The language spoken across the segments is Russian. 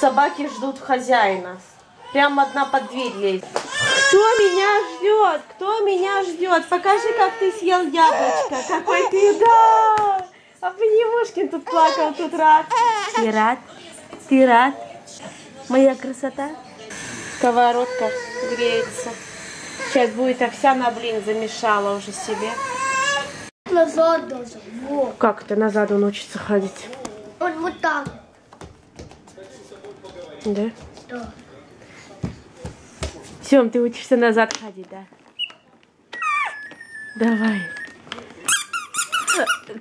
Собаки ждут хозяина. Прям одна под дверь лезет. Кто меня ждет? Кто меня ждет? Покажи, как ты съел яблочко. Какой ты, да! А Понемушкин тут плакал, тут рад. Ты рад? Ты рад? Моя красота? Сковородка греется. Сейчас будет овсяна, блин, замешала уже себе. Назад должен. Вот. Как это назад он учится ходить? Вот, вот так. Да? Да. Сем, ты учишься назад ходить, да? Давай.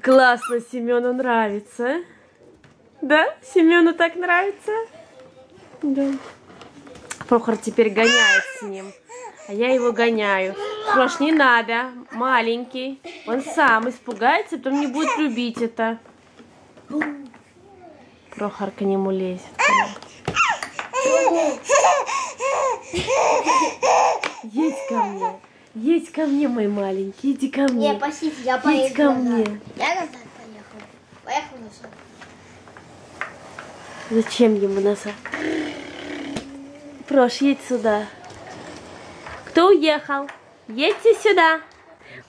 Классно, Семену нравится. Да? Семену так нравится? Да. Прохор теперь гоняет с ним. А я его гоняю. Прош, не надо. Маленький. Он сам испугается, потом не будет любить это. Прохор к нему лезет. Едь ко мне. Едь ко мне, мой маленький. Иди ко мне. Не, посидите, я Едь поеду ко назад. мне. Я назад поехал. Поехал назад. Зачем ему назад? Прош, едь сюда. Кто уехал? Едьте сюда.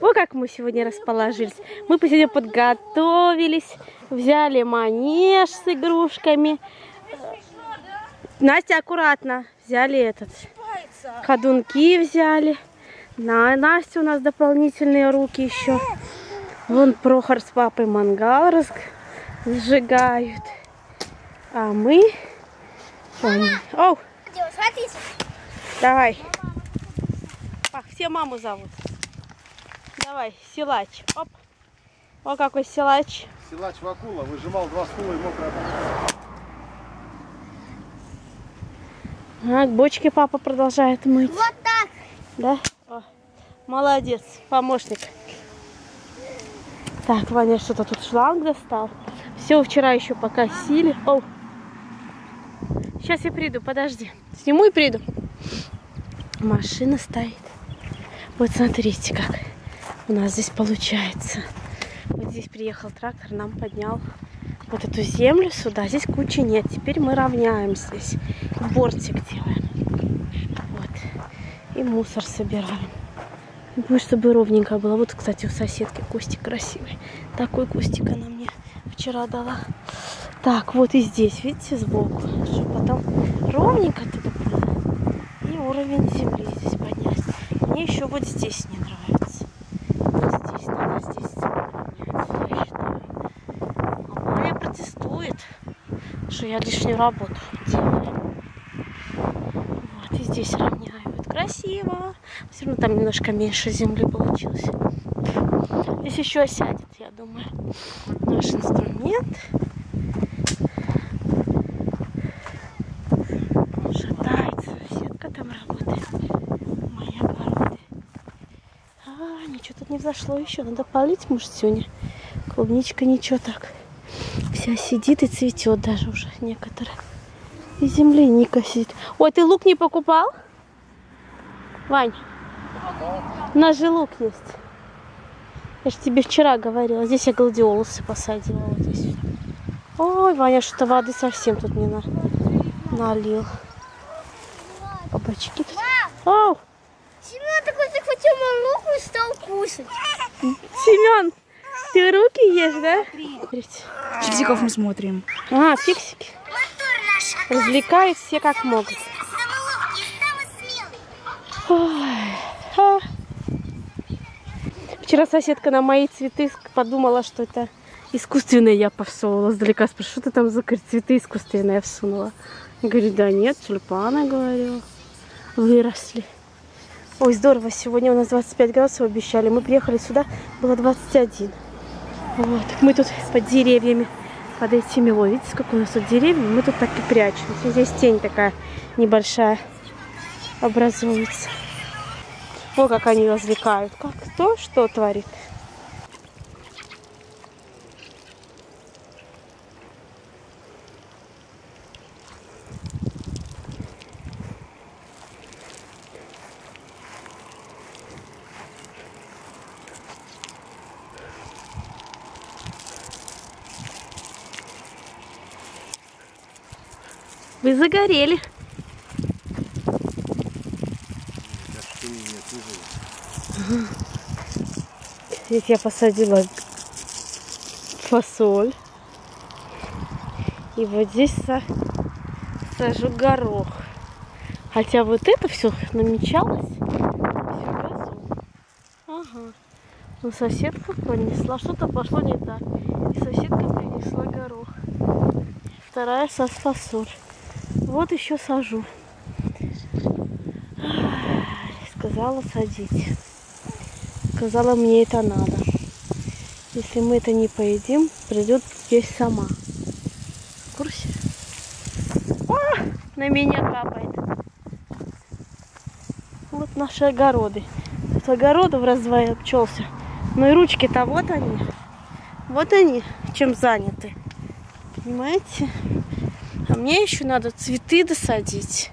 О, как мы сегодня расположились. Мы сегодня подготовились, взяли манеж с игрушками. Настя, аккуратно. Взяли этот. Ходунки взяли. На Настя у нас дополнительные руки еще. Вон Прохор с папой мангал разг- сжигают. А мы... Ой, Оу, Смотрите. давай. Ах, все маму зовут. Давай, силач. Оп. О, какой силач. Силач Вакула выжимал два стула и мокрое А, бочки папа продолжает мыть. Вот так. Да? О, молодец, помощник. Так, Ваня что-то тут шланг достал. Все вчера еще покосили. Оу. Сейчас я приду, подожди. Сниму и приду. Машина стоит. Вот смотрите, как у нас здесь получается. Вот здесь приехал трактор, нам поднял вот эту землю сюда. Здесь кучи нет. Теперь мы равняем здесь. Бортик делаем. Вот. И мусор собираем. Будет, чтобы ровненько было. Вот, кстати, у соседки кустик красивый. Такой кустик она мне вчера дала. Так, вот и здесь, видите, сбоку. Чтобы потом ровненько туда было. И уровень земли здесь поднять. Мне еще вот здесь не нравится. Вот здесь надо здесь равнять, я считаю. А Маня протестует, что я лишнюю работу делаю. Вот, и здесь равняю. Вот красиво. Все равно там немножко меньше земли получилось. Здесь еще сядет, я думаю, наш инструмент. Шатается. Сетка там работает. Мои огороды. А, ничего тут не взошло еще. Надо полить, может, сегодня. Клубничка ничего так. Вся сидит и цветет даже уже некоторые. И земляника сидит. Ой, ты лук не покупал? Вань, у нас же лук есть. Я же тебе вчера говорила. Здесь я гладиолусы посадила. Вот здесь. Ой, Ваня, что-то воды совсем тут не на... налил. Кабачки тут. Ау, Семен такой захватил мою руку и стал кушать. Семен, ты руки ешь, да? Фиксиков мы смотрим. А, фиксики. Развлекают все как могут. Ой, а. Вчера соседка на мои цветы подумала, что это искусственные я посунула. Сдалека спрашиваю, что ты там за цветы искусственные всунула? Говорю, да нет, тюльпаны, говорю, выросли. Ой, здорово, сегодня у нас 25 градусов обещали. Мы приехали сюда, было 21. Вот, мы тут под деревьями, под этими, ой, видите, сколько у нас тут деревьев, мы тут так и прячемся. Здесь тень такая небольшая образуется. О, как они развлекают. Как кто что творит. Вы загорели. Здесь я посадила фасоль. И вот здесь са- сажу горох. Хотя вот это все намечалось. Газон. Ага. Но соседка понесла, что-то пошло не так. И соседка принесла горох. Вторая со фасоль. Вот еще сажу. Сказала садить. Сказала, мне это надо. Если мы это не поедим, придет есть сама. В курсе? А, на меня капает. Вот наши огороды. Тут огородов раздвоил обчелся. Ну и ручки-то вот они. Вот они чем заняты. Понимаете? Мне еще надо цветы досадить.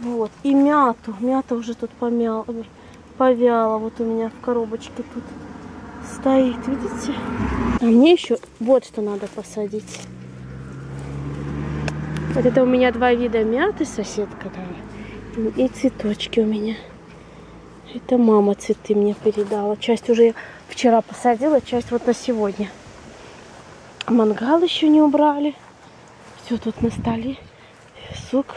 Вот. И мяту. Мята уже тут помяла, ой, повяла. Вот у меня в коробочке тут стоит. Видите? А мне еще вот что надо посадить. Вот это у меня два вида мяты, соседка дала. И цветочки у меня. Это мама цветы мне передала. Часть уже вчера посадила, часть вот на сегодня. Мангал еще не убрали. Все тут на столе. Сук.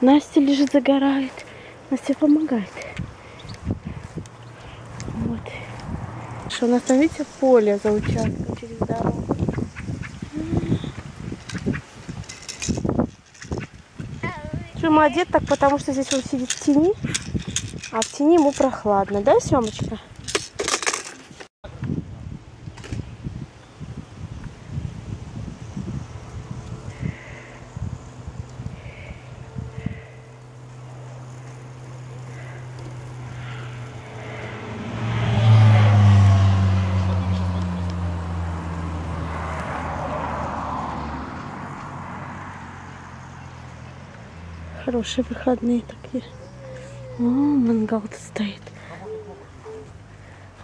Настя лежит, загорает. Настя помогает. Вот. Что у нас там, видите, поле за участком через дорогу. Чем одет так, потому что здесь он сидит в тени, а в тени ему прохладно, да, Семочка? Хорошие выходные такие. О, мангал тут стоит.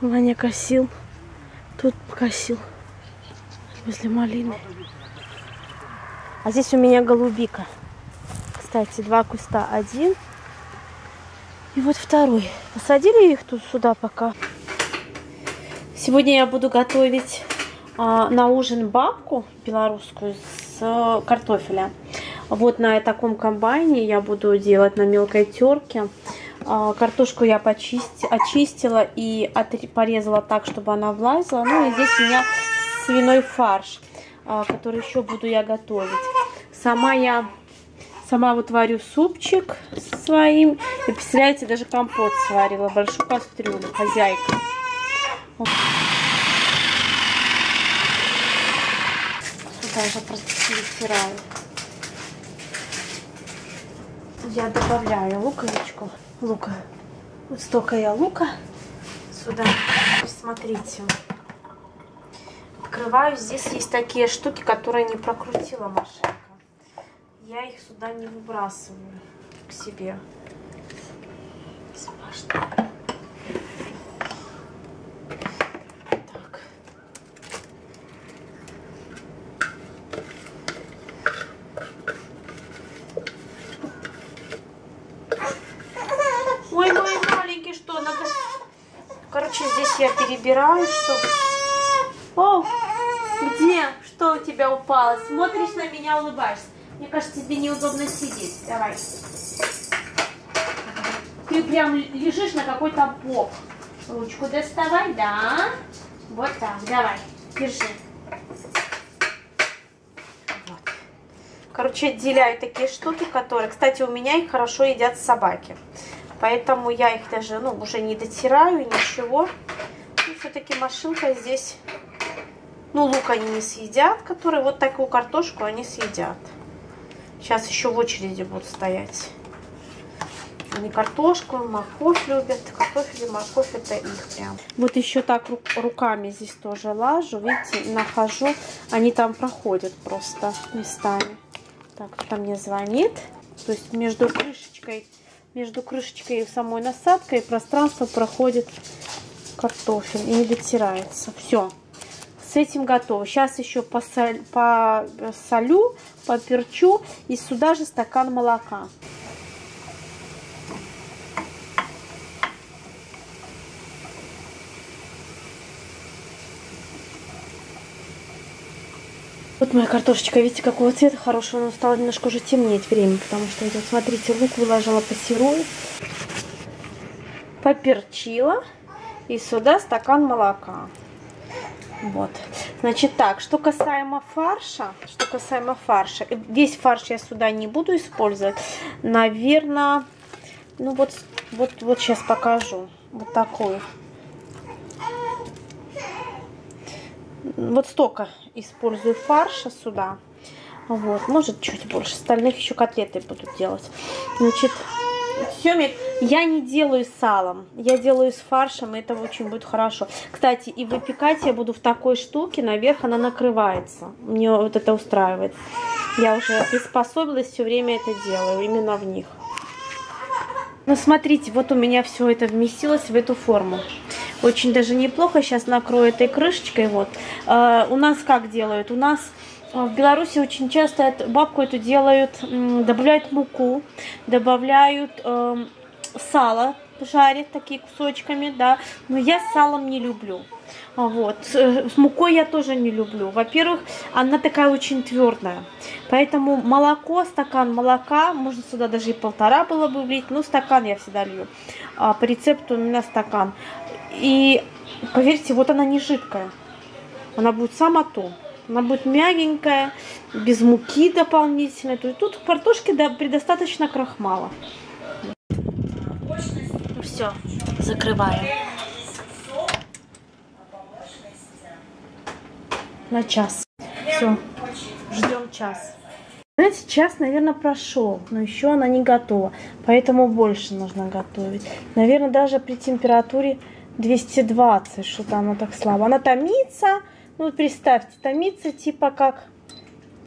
Ваня косил. Тут косил. Возле малины. А здесь у меня голубика. Кстати, два куста. Один. И вот второй. Посадили их тут сюда пока. Сегодня я буду готовить а, на ужин бабку белорусскую с э, картофеля. Вот на таком комбайне я буду делать на мелкой терке. А, Картошку я почисти, очистила и порезала так, чтобы она влазила. Ну и здесь у меня свиной фарш, а, который еще буду я готовить. Сама я сама вот варю супчик своим. И представляете, даже компот сварила. Большую кастрюлю. Хозяйка. Сюда уже просто перетираю. Я добавляю луковичку. Лука. Вот столько я лука сюда. Смотрите. Открываю. Здесь есть такие штуки, которые не прокрутила машинка. Я их сюда не выбрасываю к себе. Смажно. Так. Ой, мой маленький, что надо... Короче, здесь я перебираю, что... О, где? Что у тебя упало? Смотришь на меня, улыбаешься. Мне кажется, тебе неудобно сидеть. Давай. Ты прям лежишь на какой-то бок. Ручку доставай, да. Вот так, давай, держи. Вот. Короче, отделяю такие штуки, которые... Кстати, у меня их хорошо едят собаки. Поэтому я их даже, ну, уже не дотираю, ничего. Все-таки машинка здесь... Ну, лук они не съедят, которые вот такую картошку они съедят. Сейчас еще в очереди будут стоять. Они картошку, морковь любят. Картофель и морковь это их прям. Вот еще так ру- руками здесь тоже лажу. Видите, нахожу. Они там проходят просто местами. Так, кто мне звонит. То есть между крышечкой, между крышечкой и самой насадкой пространство проходит картофель и не дотирается. Все. с этим готово. Сейчас еще посоль, посолю, поперчу и сюда же стакан молока. Вот моя картошечка, видите, какого цвета хорошего, но стало немножко уже темнеть время, потому что, вот, смотрите, лук выложила по сырую, поперчила, и сюда стакан молока. Вот. Значит так, что касаемо фарша, что касаемо фарша, весь фарш я сюда не буду использовать. Наверное, ну вот, вот, вот сейчас покажу. Вот такой. Вот столько использую фарша сюда. Вот, может чуть больше. Остальных еще котлеты буду делать. Значит, семик я не делаю с салом. Я делаю с фаршем, и это очень будет хорошо. Кстати, и выпекать я буду в такой штуке. Наверх она накрывается. Мне вот это устраивает. Я уже приспособилась, все время это делаю. Именно в них. Ну, смотрите, вот у меня все это вместилось в эту форму. Очень даже неплохо. Сейчас накрою этой крышечкой. Вот. А, у нас как делают? У нас в Беларуси очень часто бабку эту делают, добавляют муку, добавляют э, сало, жарят такие кусочками, да, но я с салом не люблю. А, вот. С мукой я тоже не люблю. Во-первых, она такая очень твердая. Поэтому молоко, стакан молока, можно сюда даже и полтора было бы влить, но стакан я всегда лью. А по рецепту у меня стакан. И поверьте, вот она не жидкая. Она будет сама то. Она будет мягенькая, без муки дополнительной. То есть тут в картошке да, предостаточно крахмала. Все, закрываем. На час. Все, ждем час. Знаете, час, наверное, прошел, но еще она не готова, поэтому больше нужно готовить. Наверное, даже при температуре 220, что-то она так слабо. Она томится, ну представьте, томится типа как...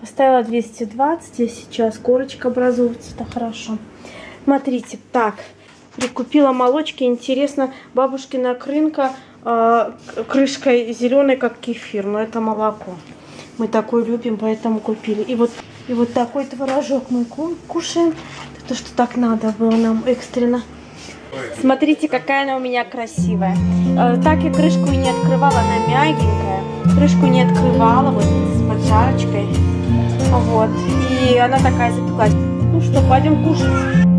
Поставила 220, и сейчас корочка образуется, это хорошо. Смотрите, так, прикупила молочки, интересно, бабушкина крынка э, крышкой зеленой, как кефир, но это молоко. Мы такой любим, поэтому купили. И вот, и вот такой творожок мы кушаем, то, что так надо было нам экстренно. Смотрите, какая она у меня красивая. Э, так я крышку и не открывала, она мягенькая. Крышку не открывала, вот с поджарочкой. Вот. И она такая запеклась. Ну что, пойдем кушать.